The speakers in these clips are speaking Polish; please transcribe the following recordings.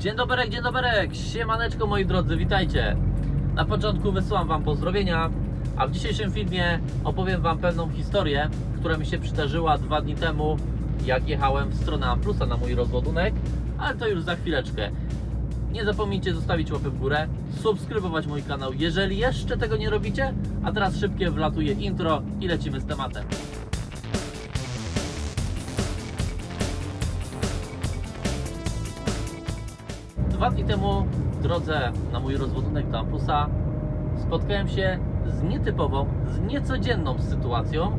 Dzień dobry, dzień dobry, siemaneczko moi drodzy, witajcie. Na początku wysyłam Wam pozdrowienia, a w dzisiejszym filmie opowiem Wam pewną historię, która mi się przydarzyła dwa dni temu, jak jechałem w stronę Amplusa na mój rozładunek, ale to już za chwileczkę. Nie zapomnijcie zostawić łapy w górę, subskrybować mój kanał, jeżeli jeszcze tego nie robicie, a teraz szybkie wlatuje intro i lecimy z tematem. Dwa dni temu w drodze na mój rozwodunek do Ampusa spotkałem się z nietypową, z niecodzienną sytuacją.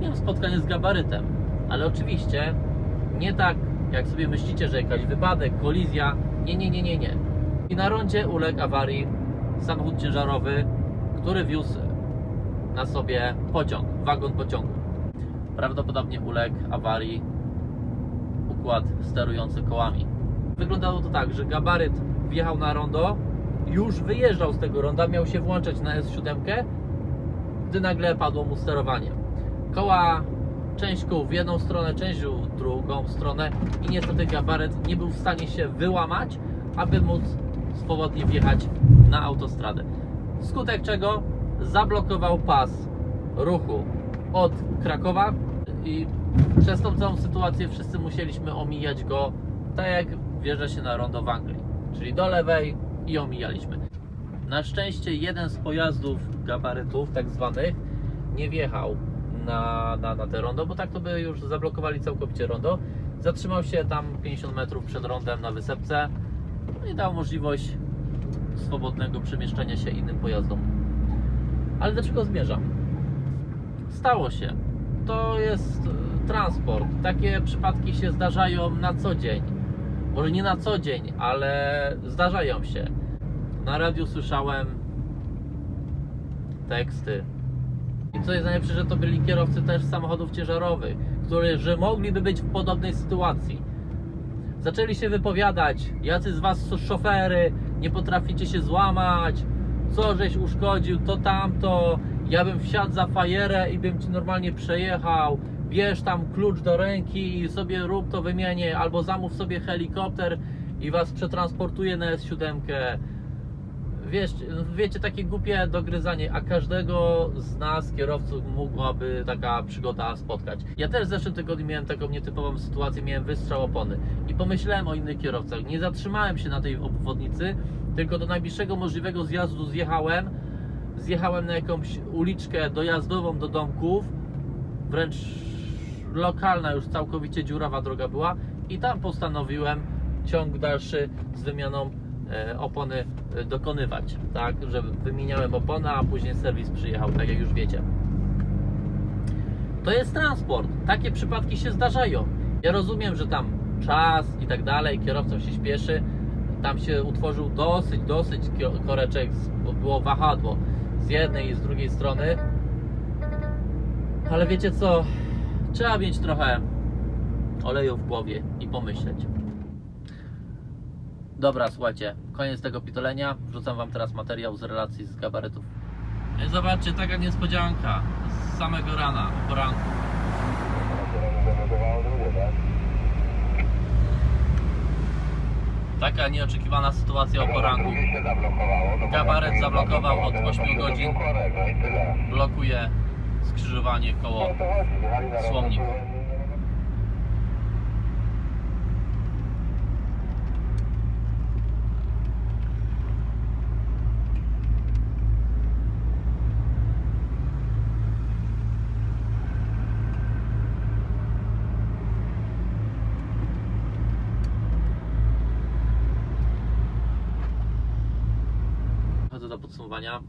Miałem spotkanie z gabarytem, ale oczywiście nie tak jak sobie myślicie, że jakaś wypadek, kolizja. Nie, nie, nie, nie, nie. I na rondzie uległ awarii samochód ciężarowy, który wiózł na sobie pociąg, wagon pociągu. Prawdopodobnie uległ awarii układ sterujący kołami. Wyglądało to tak, że gabaryt wjechał na rondo, już wyjeżdżał z tego ronda, miał się włączać na S7, gdy nagle padło mu sterowanie. Koła, część kół w jedną stronę, część w drugą stronę i niestety gabaryt nie był w stanie się wyłamać, aby móc swobodnie wjechać na autostradę. Skutek czego zablokował pas ruchu od Krakowa i przez tą całą sytuację wszyscy musieliśmy omijać go tak jak wjeżdża się na rondo w Anglii, czyli do lewej i omijaliśmy. Na szczęście jeden z pojazdów gabarytów, tak zwanych, nie wjechał na, na, na te rondo, bo tak to by już zablokowali całkowicie rondo. Zatrzymał się tam 50 metrów przed rondem na wysepce no i dał możliwość swobodnego przemieszczania się innym pojazdom. Ale do czego zmierzam? Stało się. To jest e, transport. Takie przypadki się zdarzają na co dzień. Może nie na co dzień, ale zdarzają się. Na radiu słyszałem teksty. I co jest najlepsze, że to byli kierowcy też samochodów ciężarowych, którzy mogliby być w podobnej sytuacji. Zaczęli się wypowiadać, jacy z was są szofery, nie potraficie się złamać, co żeś uszkodził, to tamto, ja bym wsiadł za fajerę i bym ci normalnie przejechał, bierz tam klucz do ręki i sobie rób to wymienię, albo zamów sobie helikopter i was przetransportuje na S7. Wiesz, wiecie, takie głupie dogryzanie, a każdego z nas, kierowców, mogłaby taka przygoda spotkać. Ja też w zeszłym tygodniu miałem taką nietypową sytuację, miałem wystrzał opony i pomyślałem o innych kierowcach. Nie zatrzymałem się na tej obwodnicy, tylko do najbliższego możliwego zjazdu zjechałem. Zjechałem na jakąś uliczkę dojazdową do domków, wręcz lokalna, już całkowicie dziurawa droga była i tam postanowiłem ciąg dalszy z wymianą e, opony e, dokonywać, tak, że wymieniałem opona, a później serwis przyjechał, tak jak już wiecie. To jest transport, takie przypadki się zdarzają. Ja rozumiem, że tam czas i tak dalej, kierowca się śpieszy, tam się utworzył dosyć, dosyć koreczek, było wahadło z jednej i z drugiej strony, ale wiecie co, trzeba mieć trochę oleju w głowie i pomyśleć. Dobra, słuchajcie, koniec tego pitolenia. Wrzucam Wam teraz materiał z relacji z gabarytów. I zobaczcie, taka niespodzianka z samego rana, o poranku. Taka nieoczekiwana sytuacja o poranku. Gabaret zablokował od 8 godzin. Blokuje skrzyżowanie koło Słomnik. Podsumowania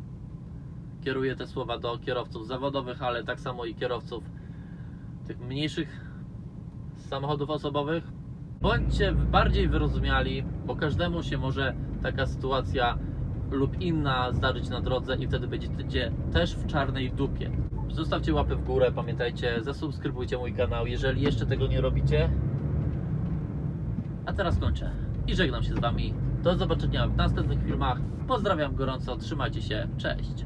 kieruję te słowa do kierowców zawodowych, ale tak samo i kierowców tych mniejszych samochodów osobowych. Bądźcie bardziej wyrozumiali, bo każdemu się może taka sytuacja lub inna zdarzyć na drodze i wtedy będziecie też w czarnej dupie. Zostawcie łapy w górę, pamiętajcie, zasubskrybujcie mój kanał, jeżeli jeszcze tego nie robicie. A teraz kończę i żegnam się z Wami. Do zobaczenia w następnych filmach. Pozdrawiam gorąco, trzymajcie się, cześć.